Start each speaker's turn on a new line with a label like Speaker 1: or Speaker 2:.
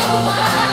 Speaker 1: Oh, my. god!